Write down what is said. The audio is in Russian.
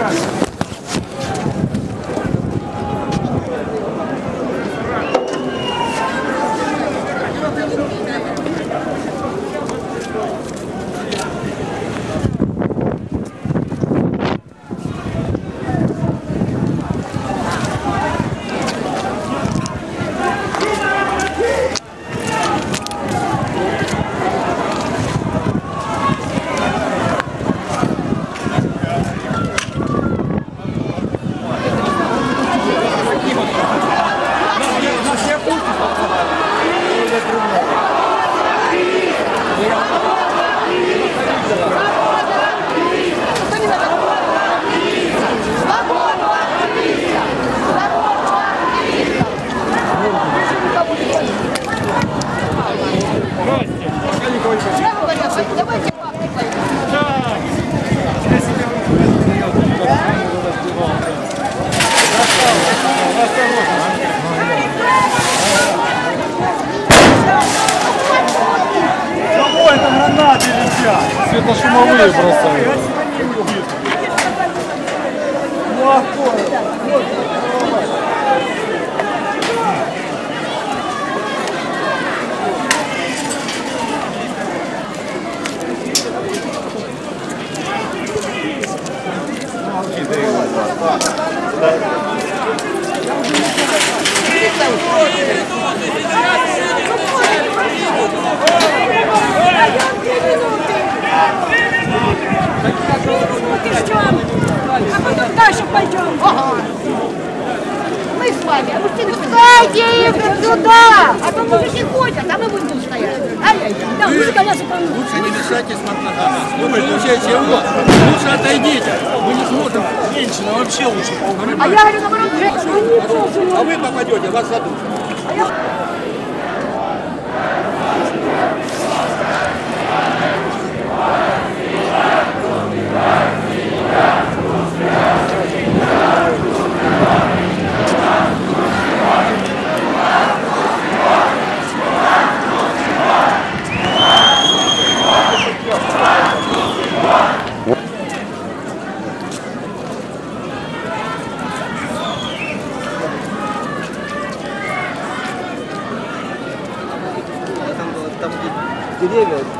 Gracias. Гранаты летят. Светошумовые бросают. Мы с вами, а мужчины, пускайте их сюда! А то мужики ходят, а мы будем стоять. Ай-яй-яй. Да, мужик коляску Лучше не мешайте смотреть. Ну, вы получаете его. Лучше отойдите. Мы не сможем. Женщина вообще лучше А я говорю, наоборот, женщина. А вы попадете, вас задушат. Деревья